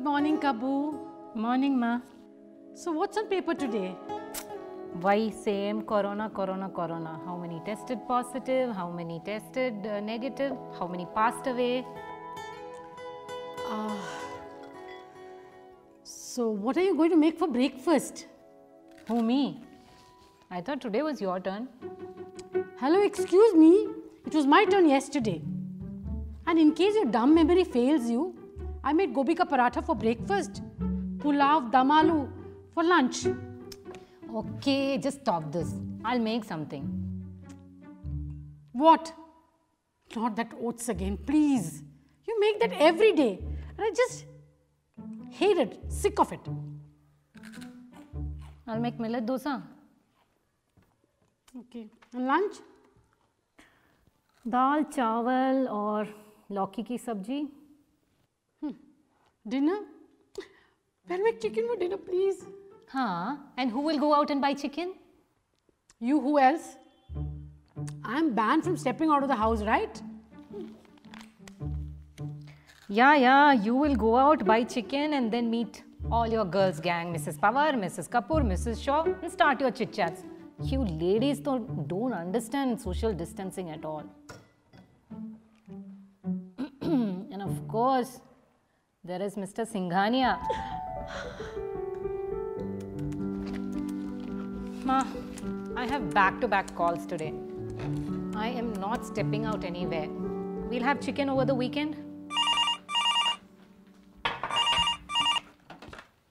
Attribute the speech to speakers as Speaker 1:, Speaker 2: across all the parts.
Speaker 1: Good morning, Kabu.
Speaker 2: Morning, ma.
Speaker 1: So, what's on paper today?
Speaker 2: Why same corona, corona, corona? How many tested positive? How many tested uh, negative? How many passed away? Ah.
Speaker 1: So, what are you going to make for breakfast?
Speaker 2: Who, me? I thought today was your turn.
Speaker 1: Hello, excuse me. It was my turn yesterday. And in case your dumb memory fails you, I made gobi ka paratha for breakfast, pulav, dum aloo for lunch.
Speaker 2: Okay, just stop this. I'll make something.
Speaker 1: What? Not that oats again, please. You make that every day. And I just hate it, sick of it.
Speaker 2: I'll make millet dosa.
Speaker 1: Okay. And lunch?
Speaker 2: Dal, chawal or loki ki sabji.
Speaker 1: Dinner? We'll make chicken for dinner, please.
Speaker 2: हाँ and who will go out and buy chicken
Speaker 1: You, who else? I'm banned from stepping out of the house, right?
Speaker 2: Yeah, yeah, you will go out, buy chicken, and then meet all your girls' gang, Mrs. Pawar, Mrs. Kapoor, Mrs. Shaw, and start your chit chats. You ladies don't, don't understand social distancing at all. and of course, there is Mr. Singhania. Ma, I have back to back calls today. I am not stepping out anywhere. We'll have chicken over the weekend.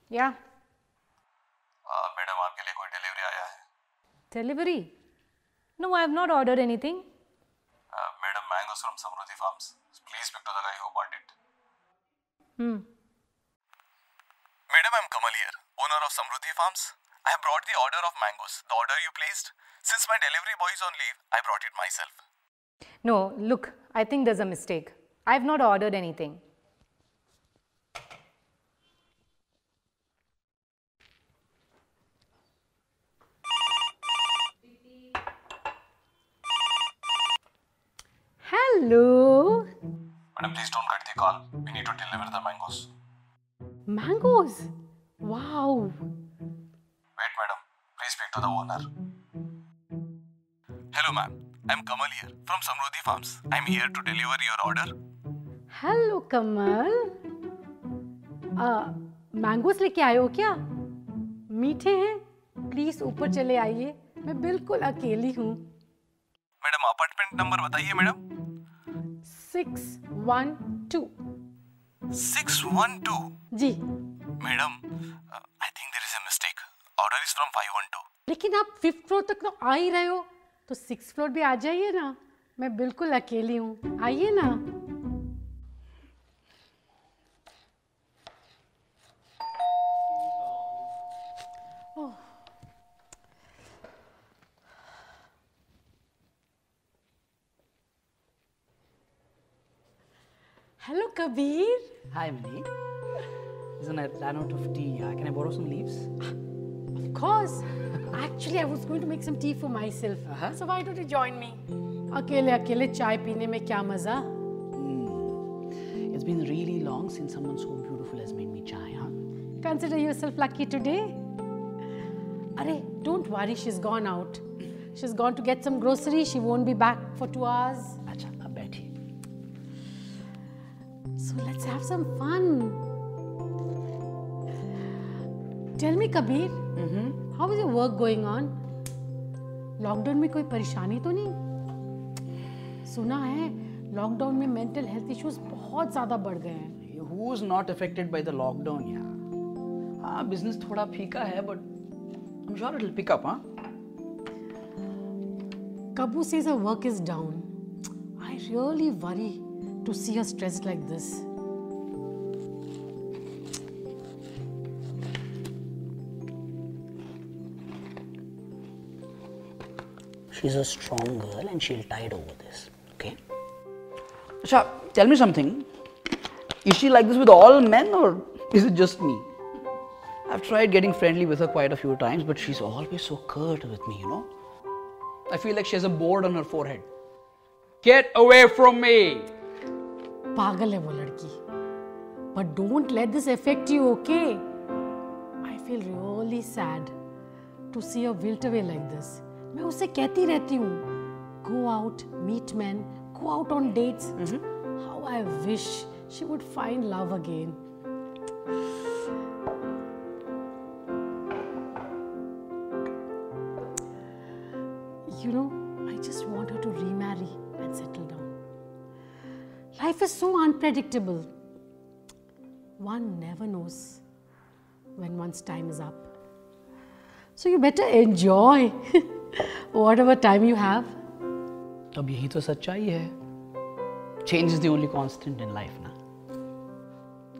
Speaker 2: Yeah,
Speaker 3: madam आपके लिए कोई delivery आया है
Speaker 2: delivery. No, I have not ordered anything. Hmm.
Speaker 3: Madam, I'm Kamal here, owner of Samruddhi Farms. I have brought the order of mangoes, the order you placed. Since my delivery boy is on leave, I brought it myself.
Speaker 2: No, look, I think there's a mistake. I have not ordered anything.
Speaker 1: Hello.
Speaker 3: Madam, please don't cut the call. We need to deliver the mangoes.
Speaker 1: Mangoes? Wow.
Speaker 3: Wait, madam. Please speak to the owner. Hello, ma'am. I'm Kamal here from Samruddhi Farms. I'm here to deliver your order. Hello,
Speaker 1: Kamal. Uh, mangoes लेके आए हो क्या मीठे हैं please ऊपर चले आइए मैं बिल्कुल अकेली हूँ
Speaker 3: मैडम अपार्टमेंट नंबर बताइए madam
Speaker 1: six one two.
Speaker 3: Six one two?
Speaker 1: Ji.
Speaker 3: Madam I think there is a mistake order is from five one two
Speaker 1: लेकिन आप फिफ्थ फ्लोर तक तो आ ही रहे हो। तो सिक्स फ्लोर भी आ जाइए ना। मैं बिल्कुल अकेली हूँ। आइए ना। Hello Kabir
Speaker 4: Hi, Mini. Listen, I ran out of tea. Uh, can I borrow some leaves?
Speaker 1: Of course. Actually, I was going to make some tea for myself.
Speaker 4: Uh-huh.
Speaker 1: So why don't you join me? अकेले अकेले चाय पीने में क्या मजा
Speaker 4: It's been really long since someone so beautiful has made me chai, huh?
Speaker 1: Consider yourself lucky today. Arey, don't worry, she's gone out. She's gone to get some groceries. She won't be back for two hours.
Speaker 4: अच्छा
Speaker 1: Some fun. Tell me, Kabir, mm-hmm. how is your work going on? Lockdown में कोई परेशानी तो नहीं सुना है lockdown में mental health issues बहुत ज़्यादा बढ़ गए हैं
Speaker 4: Who's not affected by the lockdown, yeah? हाँ business थोड़ा फीका है but I'm sure it'll pick up, huh?
Speaker 1: Kabu says her work is down. I really worry to see her stressed like this.
Speaker 4: She's a strong girl and she'll tide over this, okay? Asha, tell me something. Is she like this with all men or is it just me? I've tried getting friendly with her quite a few times, but she's always so curt with me, you know? I feel like she has a board on her forehead. Get away from me!
Speaker 1: पागल है वो लड़की But don't let this affect you, okay? I feel really sad to see her wilt away like this. मैं उसे कहती रहती हूँ go out, meet men, go out on dates. How I wish she would find love again. You know, I just want her to remarry and settle down. Life is so unpredictable. One never knows when one's time is up. So you better enjoy whatever time you have.
Speaker 4: अब यही तो सच्चाई है change is the only constant in life ना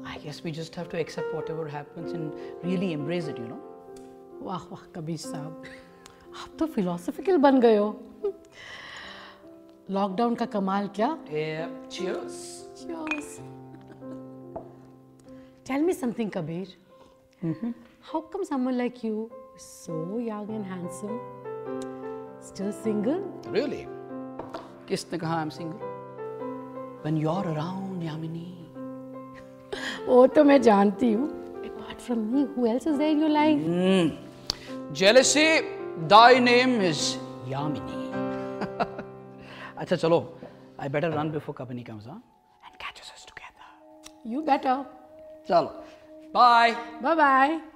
Speaker 4: I guess we just have to accept whatever happens and really embrace it you know
Speaker 1: वाह वाह कबीर साहब आप तो फिलोसफिकल बन गए हो लॉकडाउन का कमाल क्या
Speaker 4: cheers
Speaker 1: Cheers. Tell me something, Kabir. How come someone like you, so young and handsome, still single?
Speaker 4: Really किसने कहा I am single when you are around Yamini
Speaker 1: वो तो मैं जानती हूँ Apart from me, who else is there in your life?
Speaker 4: jealousy thy name is yamini अच्छा चलो I better run before Kapini comes on and catches us together
Speaker 1: You better.
Speaker 4: चलो bye
Speaker 1: Bye bye.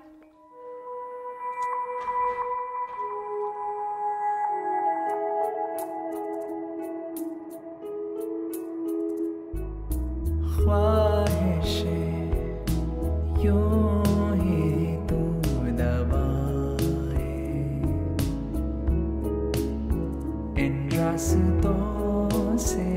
Speaker 5: ख्वाहिशें यूँ ही तू दबाए। इन रास्तों से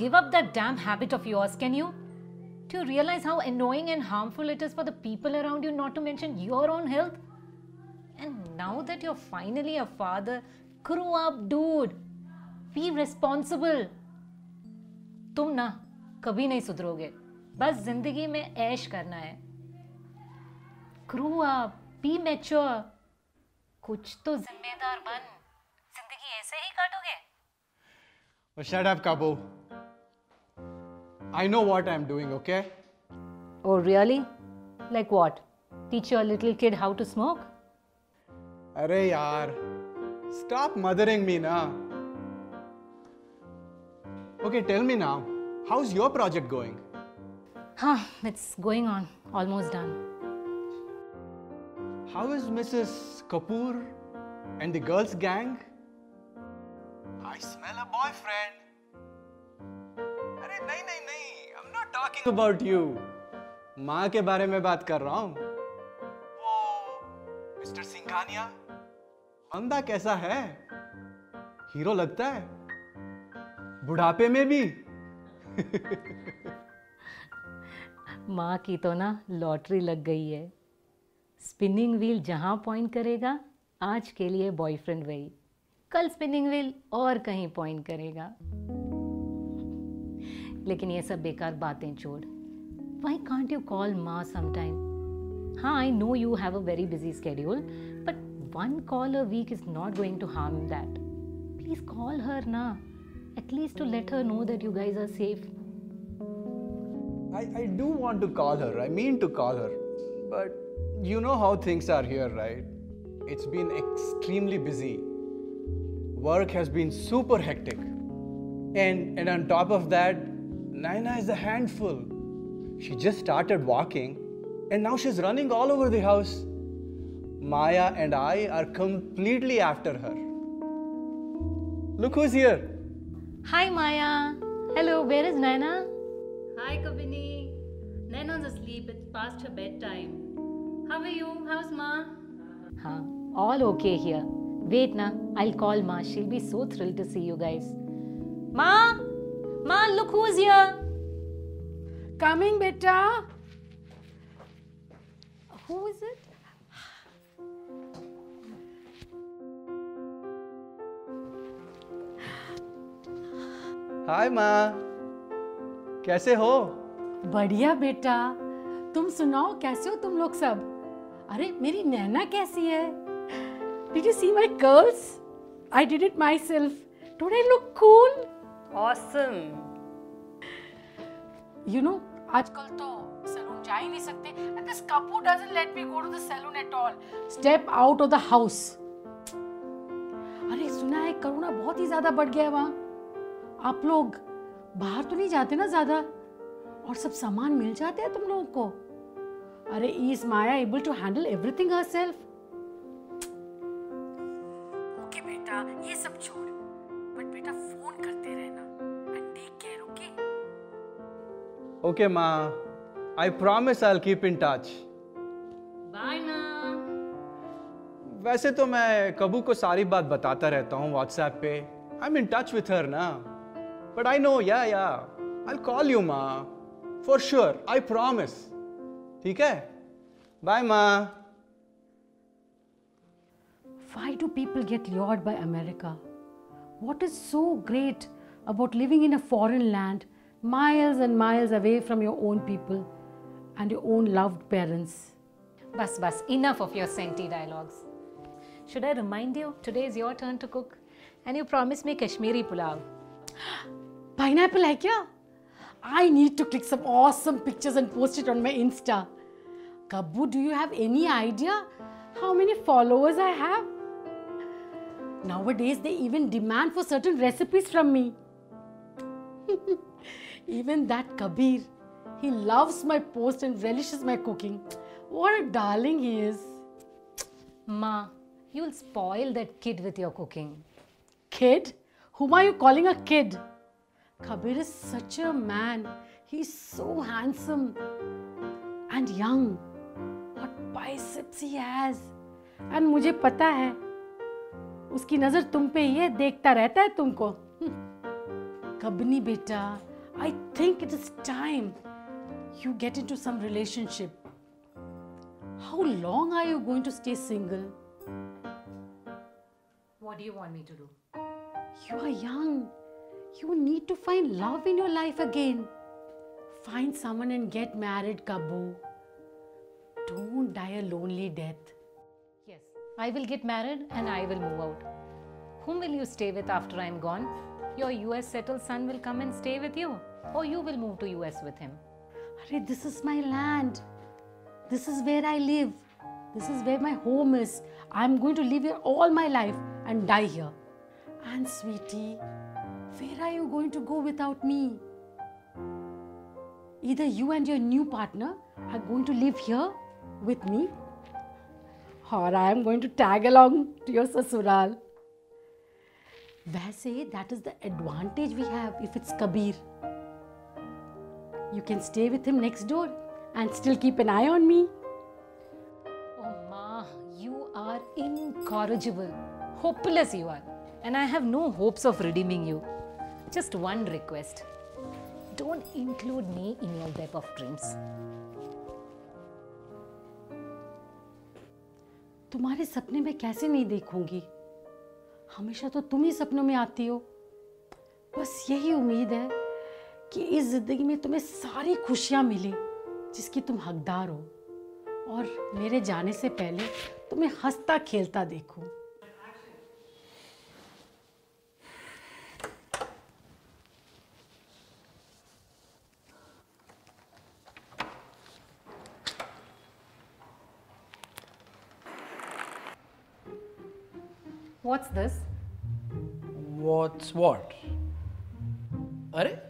Speaker 2: give up that damn habit of yours, can you? Do you realize how annoying and harmful it is for the people around you, not to mention your own health? And now that you're finally a father, grow up, dude. Be responsible. तुम ना कभी नहीं सुधरोगे बस ज़िंदगी में ऐश करना है grow up be mature कुछ तो जिम्मेदार बन ज़िंदगी ऐसे ही काटोगे
Speaker 6: Oh, shut up, Kabu. I know what I'm doing, okay?
Speaker 2: Oh, really? Like what? Teach your little kid how to smoke?
Speaker 6: Arey yaar, stop mothering me na. Okay, tell me now, how's your project going?
Speaker 2: Huh, it's going on, almost done.
Speaker 6: How is Mrs. Kapoor and the girls' gang? I smell a boyfriend. अरे नहीं नहीं नहीं I'm not talking about you. माँ के बारे में बात कर रहा हूँ। वो मिस्टर सिंघानिया? बंदा कैसा है? हीरो लगता है। बुढ़ापे में भी।
Speaker 2: माँ की तो ना लॉटरी लग गई है। स्पिनिंग व्हील जहाँ पॉइंट करेगा आज के लिए बॉयफ्रेंड वही। कल स्पिनिंग व्हील और कहीं पॉइंट करेगा। लेकिन ये सब बेकार बातें छोड़ वाई कांट यू कॉल माँ समटाइम हाँ I know you have a very busy schedule but one call a week is not going to harm that please call her ना at least to let her know that you guys are safe
Speaker 6: I, I do want to call her. I mean to call her. But you know how things are here, right? It's been extremely busy. Work has been super hectic. And, and on top of that, Naina is a handful. She just started walking and now she's running all over the house. Maya and I are completely after her. Look who's here.
Speaker 2: Hi, Maya. Hello, where is Naina? Hi, Kabani. Naina's asleep. It's past her bedtime. How are you? How's Ma? Huh. All okay here. Wait, na. I'll call Ma. She'll be so thrilled to see you guys. Ma! Ma, look who's here.
Speaker 1: Coming, beta.
Speaker 2: Who is it?
Speaker 6: Hi, Ma. कैसे हो
Speaker 1: बढ़िया बेटा तुम सुनाओ कैसे हो तुम लोग सब अरे मेरी नैना कैसी है did you see my curls I did it myself don't I look cool
Speaker 2: Awesome.
Speaker 1: You know आजकल तो सैलून जा ही नहीं सकते। And this Kapoor doesn't let me go to the salon at all step out of the house अरे, सुना है corona बहुत ही ज़्यादा बढ़ गया है वहाँ। आप लोग बाहर तो नहीं जाते ना ज़्यादा? और सब सामान मिल जाते हैं तुम लोगों को? अरे is Maya able to handle everything herself okay बेटा, ये सब छोड़।
Speaker 6: Okay, Ma. I promise I'll keep in touch.
Speaker 2: Bye, Ma.
Speaker 6: वैसे तो मैं कबू को सारी बात बताता रहता हूँ व्हाट्सएप पे I am in touch with her ना but I know yeah yeah I call you माँ फॉर श्योर आई प्रॉमिस ठीक है बाय माँ
Speaker 1: Why do people get lured by America? What is so great about living in a foreign land, miles and miles away from your own people and your own loved parents?
Speaker 2: Bas, bas, enough of your senti dialogues. Should I remind you, today is your turn to cook and you promised me Kashmiri pulao.
Speaker 1: Pineapple hai kya? I need to click some awesome pictures and post it on my Insta. Kabbu, do you have any idea how many followers I have? Nowadays, they even demand for certain recipes from me. even that Kabir, he loves my post and relishes my cooking. What a darling he is.
Speaker 2: Ma, you'll spoil that kid with your cooking.
Speaker 1: Kid? Whom are you calling a kid? Kabir is such a man. He's so handsome and young. What biceps he has. And मुझे पता है उसकी नज़र तुम पे ही है देखता रहता है तुमको कबनी बेटा I think it is time you get into some relationship. How long are you going to stay single?
Speaker 2: What do you want me to do?
Speaker 1: You are young. You need to find love in your life again. Find someone and get married, Kabu. Don't die a lonely death.
Speaker 2: Yes, I will get married and I will move out. Whom will you stay with after I am gone? Your US settled son will come and stay with you or you will move to US with him.
Speaker 1: Arre, this is my land. This is where I live. This is where my home is. I'm going to live here all my life and die here. And sweetie, where are you going to go without me? Either you and your new partner are going to live here with me, or I am going to tag along to your sasural. वैसे that is the advantage we have if it's Kabir. You can stay with him next door and still keep an eye on me.
Speaker 2: Oh, Ma, you are incorrigible. Hopeless you are. And I have no hopes of redeeming you. Just one request don't include me in your web of dreams.
Speaker 1: तुम्हारे सपने मैं कैसे नहीं देखूँगी हमेशा तो तुम ही सपनों में आती हो बस यही उम्मीद है कि इस ज़िंदगी में तुम्हें सारी खुशियाँ मिले, जिसकी तुम हकदार हो और मेरे जाने से पहले तुम्हें हंसता खेलता देखूँ
Speaker 2: What's this?
Speaker 4: What's what? अरे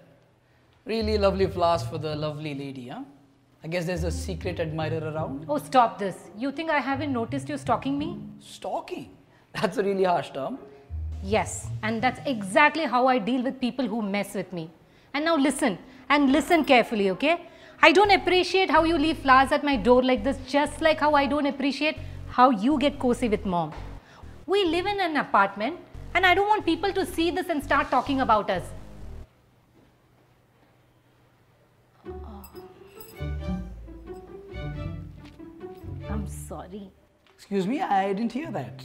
Speaker 4: Really lovely flowers for the lovely lady, huh? I guess there's a secret admirer around.
Speaker 2: Oh, stop this. You think I haven't noticed you stalking me?
Speaker 4: Stalking. That's a really harsh term.
Speaker 2: Yes, and that's exactly how I deal with people who mess with me. And now listen, and listen carefully, okay? I don't appreciate how you leave flowers at my door like this, just like how I don't appreciate how you get cozy with mom. We live in an apartment, and I don't want people to see this and start talking about us. Sorry.
Speaker 4: Excuse me, I didn't hear that.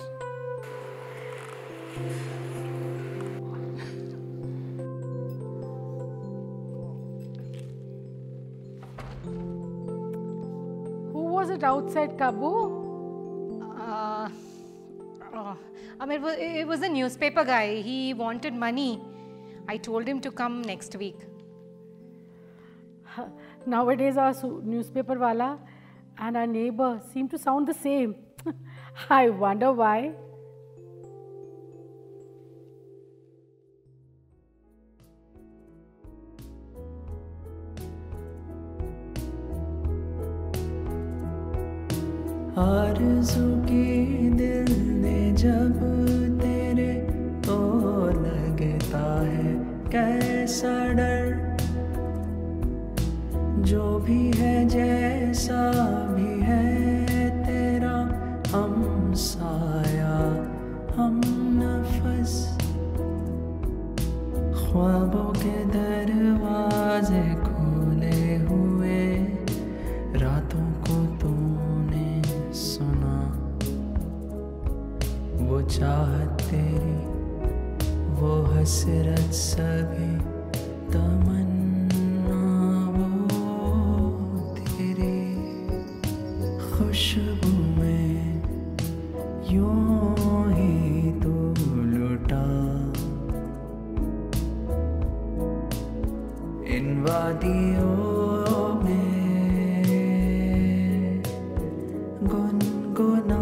Speaker 1: Who was it outside, Kabu?
Speaker 2: Uh, oh, I mean, it was, it was a newspaper guy. He wanted money. I told him to come next week.
Speaker 1: Nowadays, our newspaper wala and our neighbor seem to sound the same. I wonder why.
Speaker 5: यूँ ही तू लुटा। इन वादियों में गुनगुना।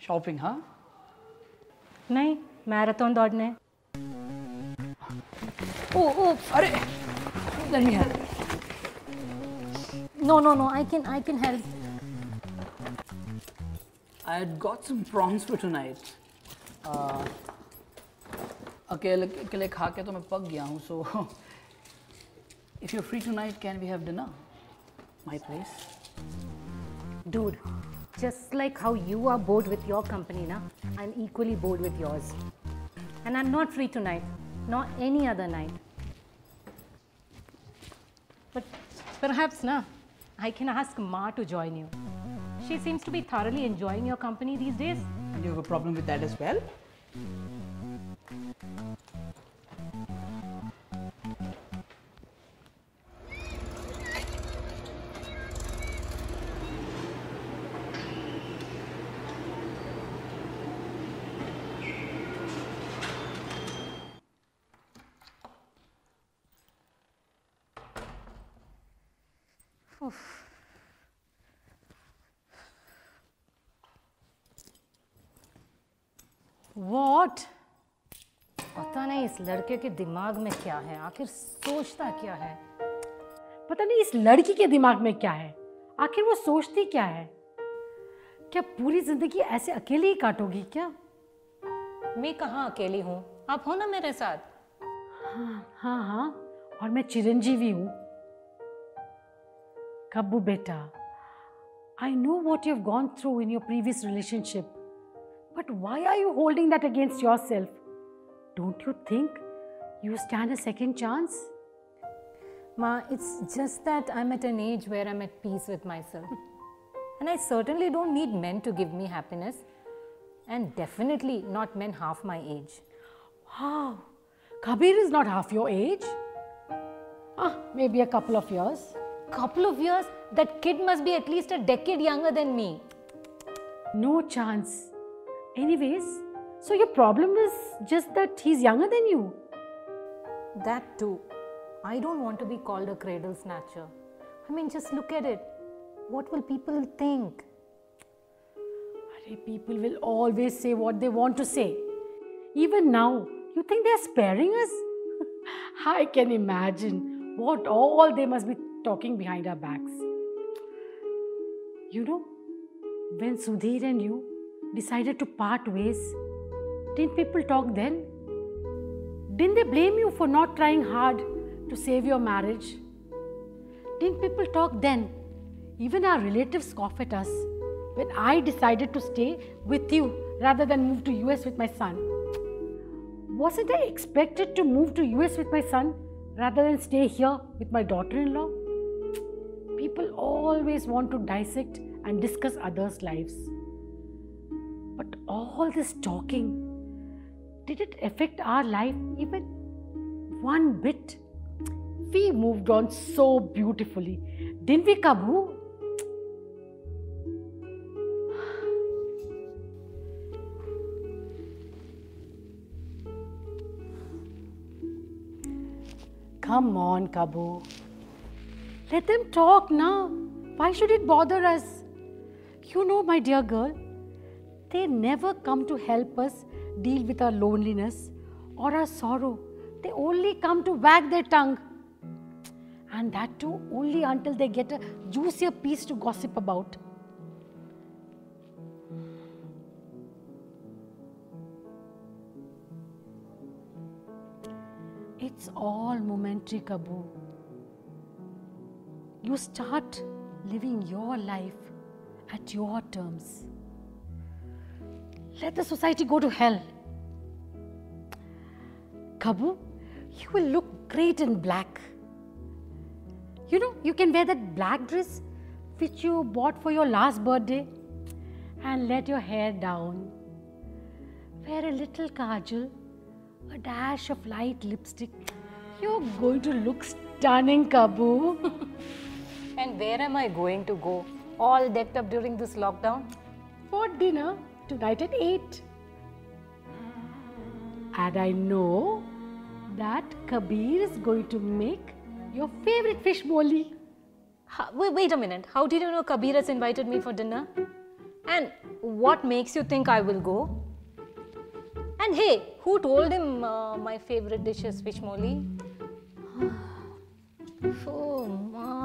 Speaker 4: Shopping, huh?
Speaker 2: नहीं marathon दौड़ने। ओ ओ
Speaker 4: Are, let me help.
Speaker 2: No no no I can I can help
Speaker 4: I had got some prawns for tonight. Uh, अकेले अकेले खा के तो मैं पक गया हूँ so if you're free tonight can we have dinner my place
Speaker 2: Dude, just like how you are bored with your company, na, I'm equally bored with yours. And I'm not free tonight, nor any other night. Perhaps, na, I can ask Ma to join you. She seems to be thoroughly enjoying your company these days.
Speaker 4: you have a problem with that as well
Speaker 2: What? पता नहीं इस लड़के के दिमाग में क्या है आखिर सोचता क्या है?
Speaker 1: पता नहीं इस लड़की के दिमाग में क्या है आखिर वो सोचती क्या है? क्या पूरी ज़िंदगी ऐसे अकेले ही काटोगी क्या?
Speaker 2: मैं कहाँ अकेली हूँ? आप हो ना मेरे साथ?
Speaker 1: हाँ हाँ और मैं चिरंजीवी हूँ। Kabbu beta, I know what you've gone through in your previous relationship, but why are you holding that against yourself? Don't you think you stand a second chance?
Speaker 2: Ma, it's just that I'm at an age where I'm at peace with myself. and I certainly don't need men to give me happiness, and definitely not men half my age.
Speaker 1: Wow, Kabir is not half your age. Ah, maybe a couple of years.
Speaker 2: Couple of years, that kid must be at least a decade younger than me.
Speaker 1: No chance. Anyways, so your problem is just that he's younger than you.
Speaker 2: That too. I don't want to be called a cradle snatcher. I mean, just look at it. What will people think?
Speaker 1: People will always say what they want to say. Even now, you think they're sparing us? I can imagine what all they must be talking behind our backs. You know, when Sudhir and you decided to part ways, didn't people talk then? Didn't they blame you for not trying hard to save your marriage? Didn't people talk then? Even our relatives scoff at us when I decided to stay with you rather than move to US with my son. Wasn't I expected to move to US with my son rather than stay here with my daughter-in-law? People always want to dissect and discuss others' lives. But all this talking, did it affect our life even one bit? We moved on so beautifully, didn't we, Kabu? Come on, Kabu. Let them talk now. Why should it bother us? You know, my dear girl, they never come to help us deal with our loneliness or our sorrow. They only come to wag their tongue. And that too only until they get a juicier piece to gossip about. It's all momentary, Kabu. You start living your life at your terms. Let the society go to hell. Kabu, you will look great in black. You know, you can wear that black dress which you bought for your last birthday and let your hair down. Wear a little kajal, a dash of light lipstick. You're going to look stunning, Kabu.
Speaker 2: And where am I going to go? All decked up during this lockdown?
Speaker 1: for dinner tonight at 8. And I know that Kabir is going to make your favorite fish.
Speaker 2: Ha- Wait, wait a minute. How did you know Kabir has invited me for dinner? And what makes you think I will go? And hey, who told him uh, my favorite dish is fish molly? oh, ma.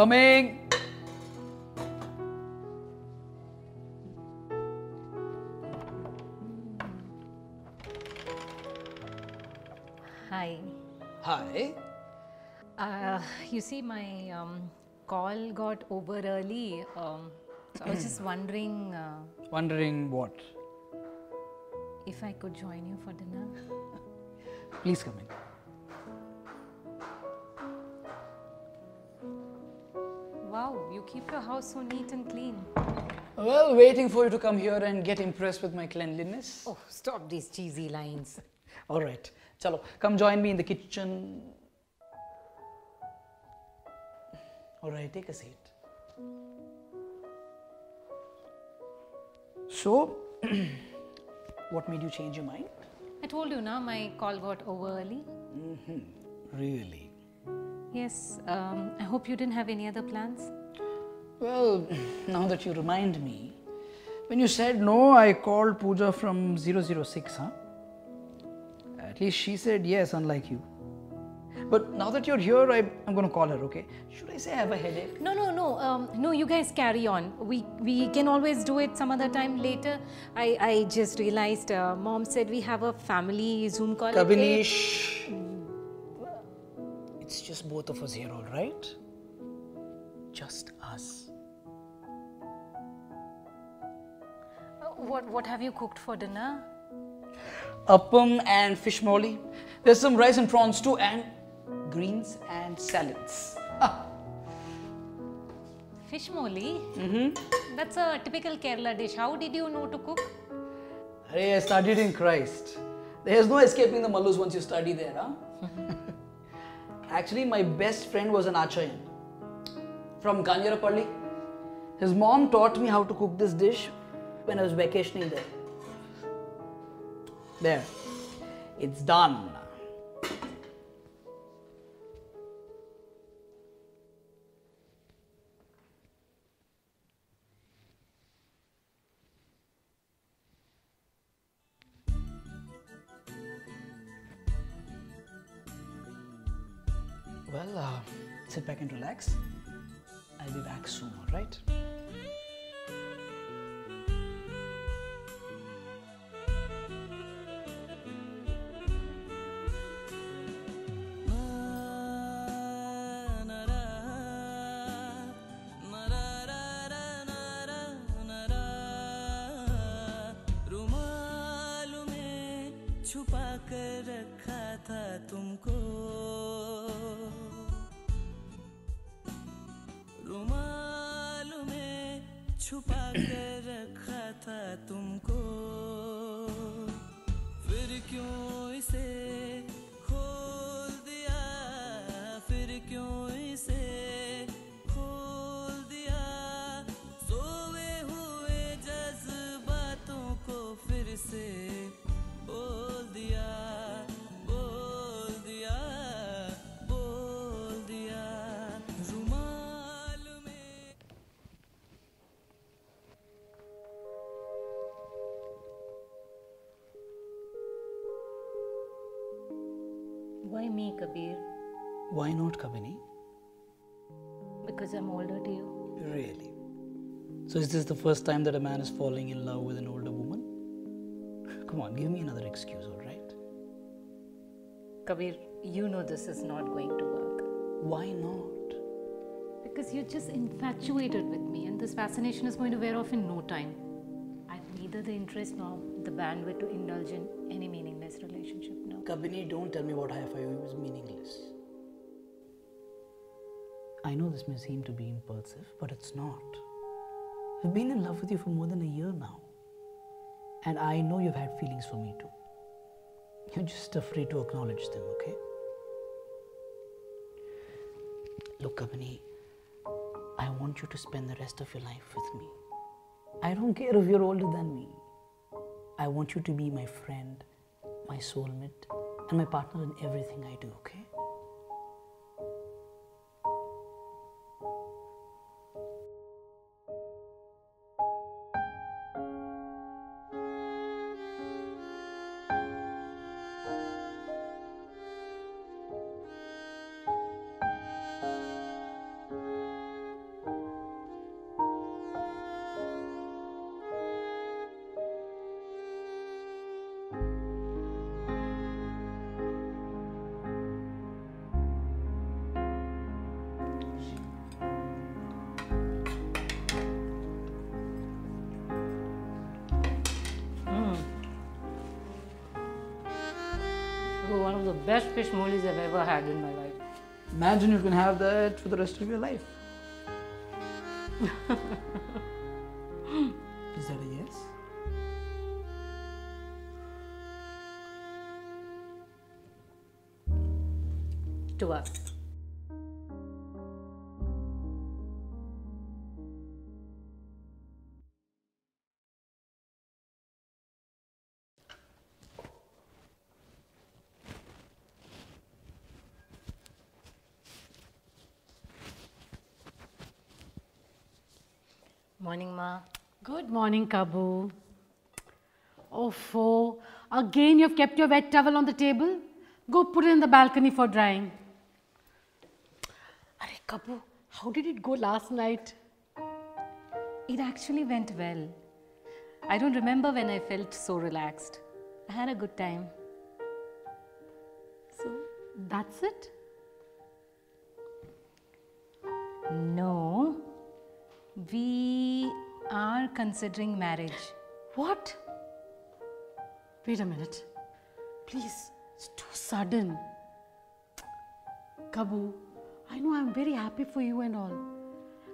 Speaker 4: Coming.
Speaker 2: Hi.
Speaker 4: Hi.
Speaker 2: Uh, you see, my um, call got over early. Um, so I was just wondering uh,
Speaker 4: Wondering what?
Speaker 2: if I could join you for dinner.
Speaker 4: Please come in.
Speaker 2: Wow, you keep your house so neat and clean.
Speaker 4: Well, waiting for you to come here and get impressed with my cleanliness.
Speaker 2: Oh, stop these cheesy lines.
Speaker 4: All right. Chalo, come join me in the kitchen. All right, take a seat. So, what made you change your mind?
Speaker 2: I told you now my call got over early.
Speaker 4: Mm-hmm, really?
Speaker 2: Yes, um, I hope you didn't have any other plans.
Speaker 4: Well, now that you remind me, when you said no, I called Pooja from 006, huh? At least she said yes, unlike you. But now that you're here, I, I'm going to call her, okay? Should I say I have a headache?
Speaker 2: No, no, no, um, no. You guys carry on. We we can always do it some other time later. I I just realized. Uh, Mom said we have a family Zoom call.
Speaker 4: Kabinish. It's just both of us here, all right? Just us.
Speaker 2: What what have you cooked for dinner?
Speaker 4: Appam and fish molly. There's some rice and prawns too, and greens and salads. Ah,
Speaker 2: Fish molly. Mm-hmm. That's a typical Kerala dish. How did you know to cook?
Speaker 4: Hey, I studied in Christ. There's no escaping the Mallus once you study there, huh? Actually, my best friend was an Achayan from Kanjirappally. His mom taught me how to cook this dish when I was vacationing there. There. It's done. So, is this the first time that a man is falling in love with an older woman? Come on, give me another excuse, alright?
Speaker 2: Kabir, you know this is not going to work.
Speaker 4: Why not?
Speaker 2: Because you're just infatuated with me, and this fascination is going to wear off in no time. I've neither the interest nor the bandwidth to indulge in any meaningless relationship now.
Speaker 4: Kabani, don't tell me what high five is meaningless. I know this may seem to be impulsive, but it's not. I've been in love with you for more than a year now. And I know you've had feelings for me too. You're just afraid to acknowledge them, okay? Look, Kabani, I want you to spend the rest of your life with me. I don't care if you're older than me. I want you to be my friend, my soulmate, and my partner in everything I do, okay? Imagine you can have that for the rest of your life. Is that a yes?
Speaker 2: To us. Good morning, Ma.
Speaker 1: Good morning, Kabu. Oh, Fo, again you've kept your wet towel on the table? Go put it in the balcony for drying. Arey, Kabu, how did it go last night?
Speaker 2: It actually went well. I don't remember when I felt so relaxed. I had a good time.
Speaker 1: So, that's it?
Speaker 2: No, we are considering marriage.
Speaker 1: What? Wait a minute. Please, it's too sudden. Kabu, I know I'm very happy for you and all.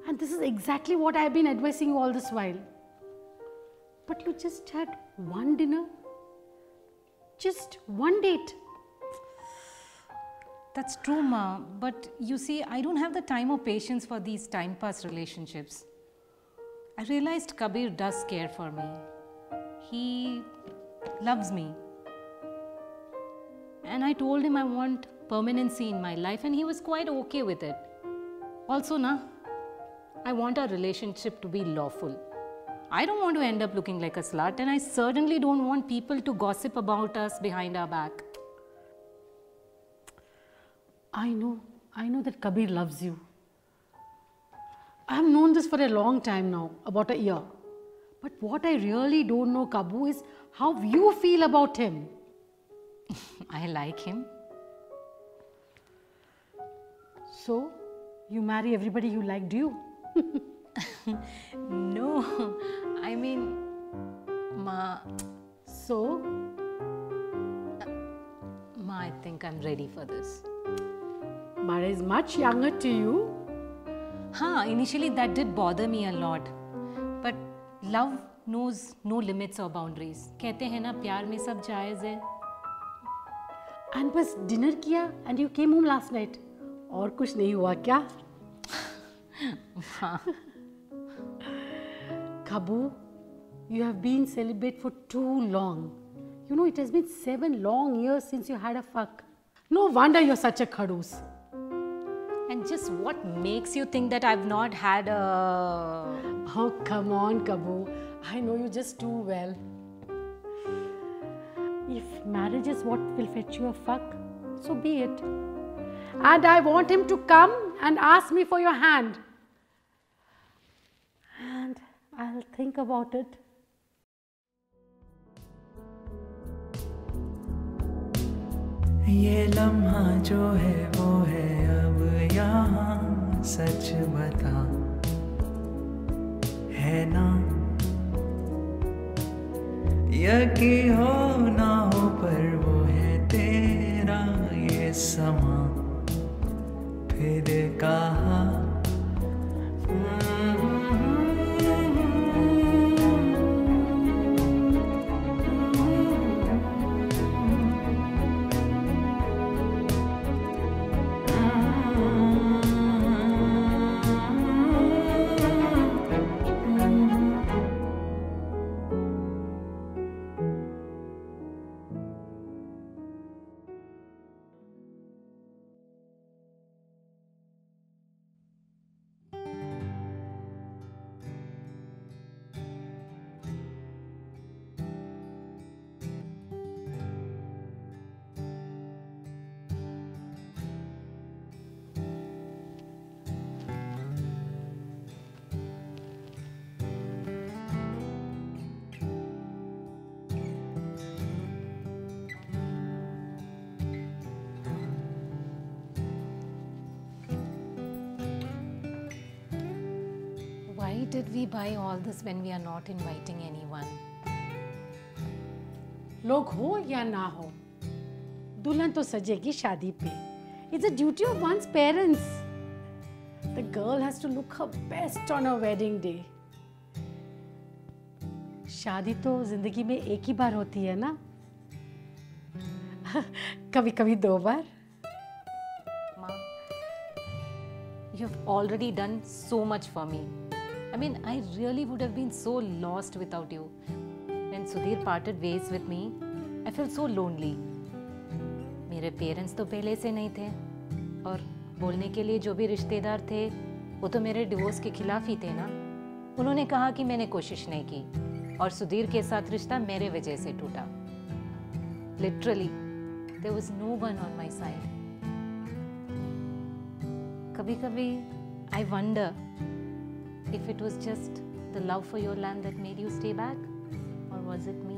Speaker 1: And this is exactly what I've been advising you all this while. But you just had one dinner, just one date.
Speaker 2: That's true, Ma. But you see, I don't have the time or patience for these time pass relationships. I realized Kabir does care for me. He loves me. And I told him I want permanency in my life, and he was quite okay with it. Also, na, I want our relationship to be lawful. I don't want to end up looking like a slut, and I certainly don't want people to gossip about us behind our back.
Speaker 1: I know, I know that Kabir loves you. I have known this for a long time now, about a year. But what I really don't know, Kabu, is how you feel about him.
Speaker 2: I like him.
Speaker 1: So, you marry everybody you like, do you?
Speaker 2: No, I mean, Ma,
Speaker 1: So,
Speaker 2: Ma, I think I'm ready for this.
Speaker 1: Mara is much younger to you.
Speaker 2: Huh, initially that did bother me a lot. But love knows no limits or boundaries. कहते हैं ना प्यार में सब जायज़ है
Speaker 1: And बस dinner किया and you came home last night. और कुछ नहीं हुआ क्या? Kabu, you have been celibate for too long. You know, it has been seven long years since you had a fuck. No wonder you're such a khadoos.
Speaker 2: And just what makes you think that I've not had a.
Speaker 1: Oh, come on, Kabu. I know you just too well. If marriage is what will fetch you a fuck, so be it. And I want him to come and ask me for your hand. And I'll think about it.
Speaker 5: ये लम्हा जो है वो है अब यहाँ सच बता है ना? यकी हो ना हो, पर वो है तेरा ये समा। फिर कहा
Speaker 2: we buy all this when we are not inviting anyone?
Speaker 1: लोग हो या ना हो दुल्हन तो सजेगी शादी पे। It's a duty of one's parents the girl has to look her best on a wedding day शादी तो ज़िंदगी में एक ही बार होती है ना? कभी कभी दो बार।
Speaker 2: You you've already done so much for me. I mean, I really would have been so lost without you. When Sudhir parted ways with me, I felt so lonely. मेरे पेरेंट्स तो पहले से नहीं थे और बोलने के लिए जो भी रिश्तेदार थे वो तो मेरे डिवोर्स के खिलाफ ही थे ना उन्होंने कहा कि मैंने कोशिश नहीं की और सुधीर के साथ रिश्ता मेरे वजह से टूटा literally there was no one on my side कभी कभी I wonder if it was just the love for your land that made you stay back? Or was it me?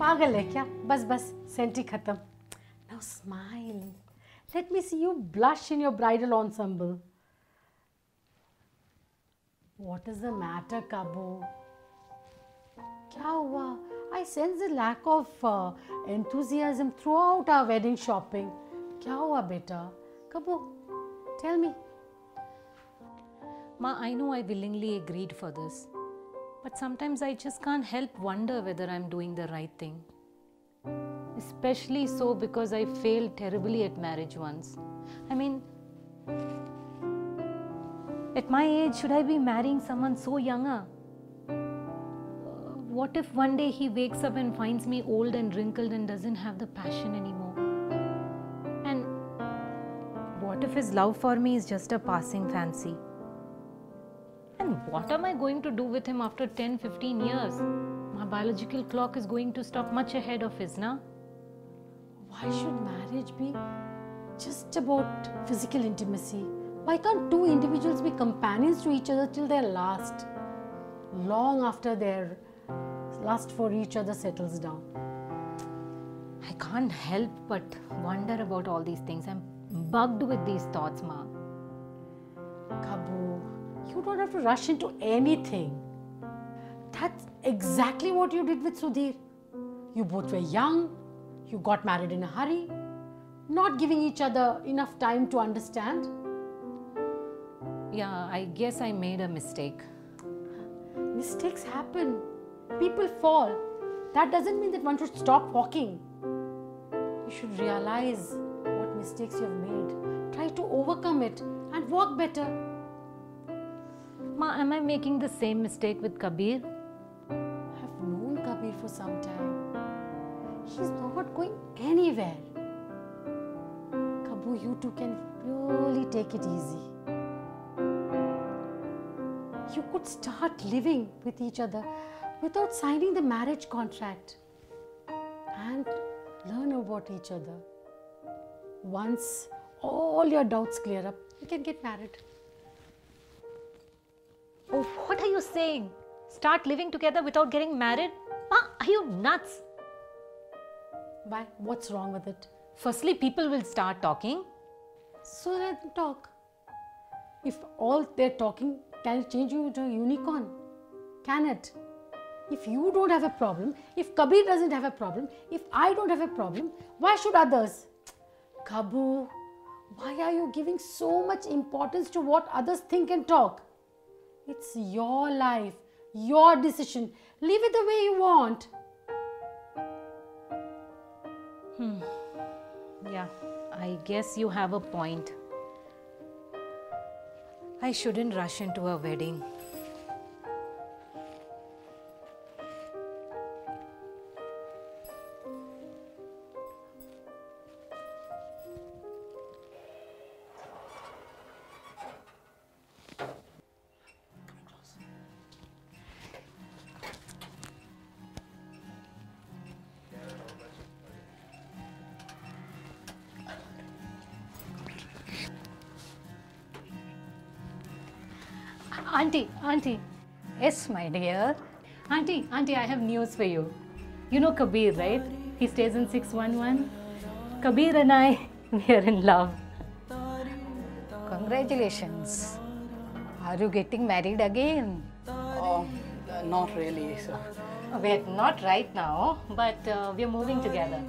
Speaker 1: pagal hai kya bas bas senti khatam now smile let me see you blush in your bridal ensemble what is the matter Kabu kya hua i sense a lack of uh, enthusiasm throughout our wedding shopping kya hua beta Kabu tell me
Speaker 2: Ma, I know I willingly agreed for this, but sometimes I just can't help wonder whether I'm doing the right thing. Especially so because I failed terribly at marriage once. I mean, At my age, should I be marrying someone so younger? Uh, what if one day he wakes up and finds me old and wrinkled and doesn't have the passion anymore? And what if his love for me is just a passing fancy? And what am I going to do with him after 10 15 years? My biological clock is going to stop much ahead of his, na?
Speaker 1: Why should marriage be just about physical intimacy? Why can't two individuals be companions to each other till their last, long after their lust for each other settles down?
Speaker 2: I can't help but wonder about all these things. I'm bugged with these thoughts, Ma.
Speaker 1: Kabu, you don't have to rush into anything. That's exactly what you did with Sudhir. You both were young, you got married in a hurry, not giving each other enough time to understand.
Speaker 2: Yeah, I guess I made a mistake.
Speaker 1: Mistakes happen, people fall. That doesn't mean that one should stop walking. You should realize what mistakes you have made, try to overcome it, and walk better.
Speaker 2: Ma, am I making the same mistake with Kabir?
Speaker 1: I've known Kabir for some time. He's not going anywhere. Kabu, you two can really take it easy. You could start living with each other without signing the marriage contract and learn about each other. Once all your doubts clear up, you can get married.
Speaker 2: What are you saying? Start living together without getting married? Ma, are you nuts?
Speaker 1: Why? What's wrong with it?
Speaker 2: Firstly, people will start talking.
Speaker 1: So let them talk. If all they're talking can change you into a unicorn? Can it? If you don't have a problem, if Kabir doesn't have a problem, if I don't have a problem, why should others? Kabu, why are you giving so much importance to what others think and talk? It's your life, your decision. Live it the way you want. Hmm.
Speaker 2: Yeah, I guess you have a point. I shouldn't rush into a wedding. Auntie, Auntie. Yes, my dear. Auntie, Auntie, I have news for you. You know Kabir, right? He stays in 611. Kabir and I, we are in love.
Speaker 7: Congratulations. Are you getting married again?
Speaker 4: Oh, not really, sir.
Speaker 2: We're not right now, but uh, we're moving together.